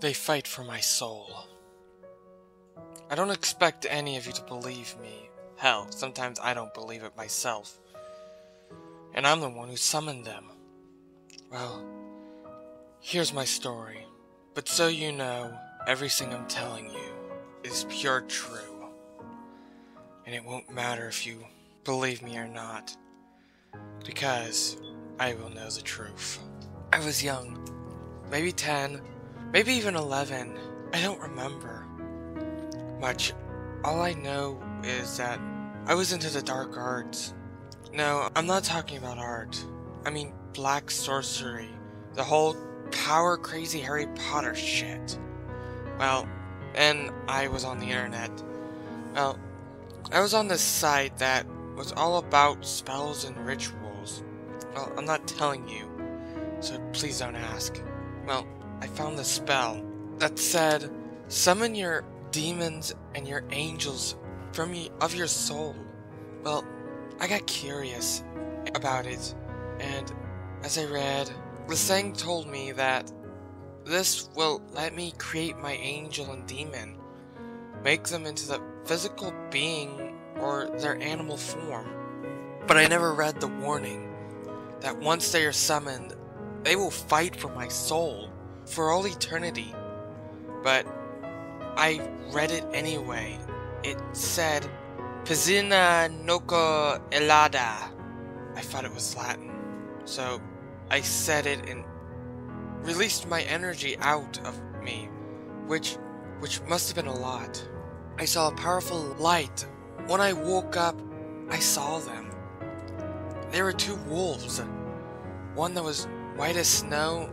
They fight for my soul. I don't expect any of you to believe me. Hell, sometimes I don't believe it myself. And I'm the one who summoned them. Well, here's my story. But so you know, everything I'm telling you is pure true. And it won't matter if you believe me or not. Because I will know the truth. I was young. Maybe 10, maybe even 11. I don't remember much. All I know is that I was into the dark arts. No, I'm not talking about art. I mean black sorcery. The whole power crazy Harry Potter shit. Well, and I was on the internet. Well, I was on this site that was all about spells and rituals. Well, I'm not telling you, so please don't ask. Well, I found this spell that said, summon your demons and your angels from of your soul. Well, I got curious about it, and as I read, the thing told me that this will let me create my angel and demon, make them into the physical being or their animal form. But I never read the warning that once they are summoned, they will fight for my soul for all eternity. But I read it anyway. It said, Pizina Noco Elada. I thought it was Latin. So I said it and released my energy out of me, which which must have been a lot. I saw a powerful light. When I woke up, I saw them. There were two wolves. One that was white as snow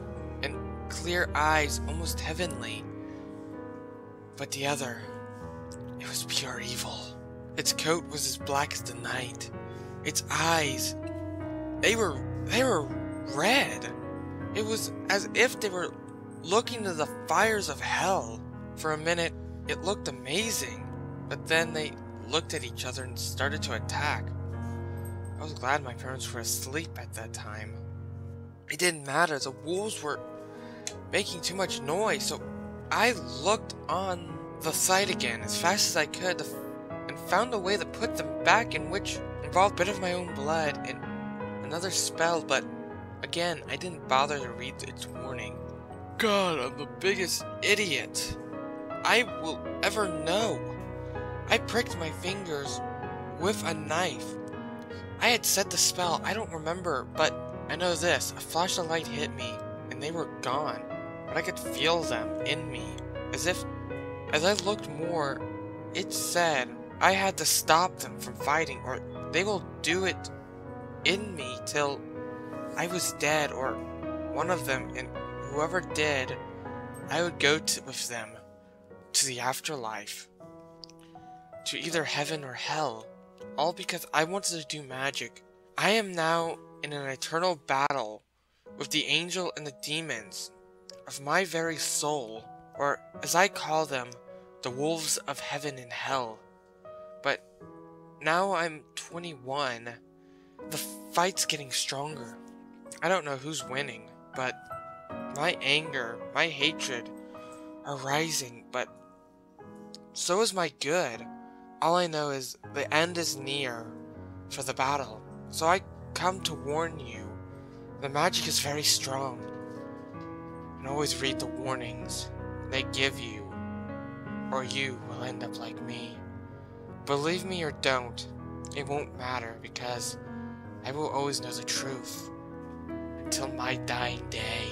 clear eyes, almost heavenly. But the other, it was pure evil. Its coat was as black as the night. Its eyes, they were they were red. It was as if they were looking to the fires of hell. For a minute, it looked amazing, but then they looked at each other and started to attack. I was glad my parents were asleep at that time. It didn't matter, the wolves were making too much noise, so I looked on the site again as fast as I could and found a way to put them back in which involved a bit of my own blood and another spell, but again, I didn't bother to read its warning. God, I'm the biggest idiot I will ever know. I pricked my fingers with a knife. I had said the spell, I don't remember, but I know this. A flash of light hit me, and they were gone. But I could feel them in me, as if, as I looked more, it said I had to stop them from fighting, or they will do it in me till I was dead, or one of them, and whoever did, I would go to, with them to the afterlife, to either heaven or hell, all because I wanted to do magic. I am now in an eternal battle with the angel and the demons of my very soul, or as I call them, the wolves of heaven and hell. But now I'm 21, the fight's getting stronger. I don't know who's winning, but my anger, my hatred are rising, but so is my good. All I know is the end is near for the battle, so I come to warn you. The magic is very strong. And always read the warnings they give you, or you will end up like me. Believe me or don't, it won't matter because I will always know the truth until my dying day.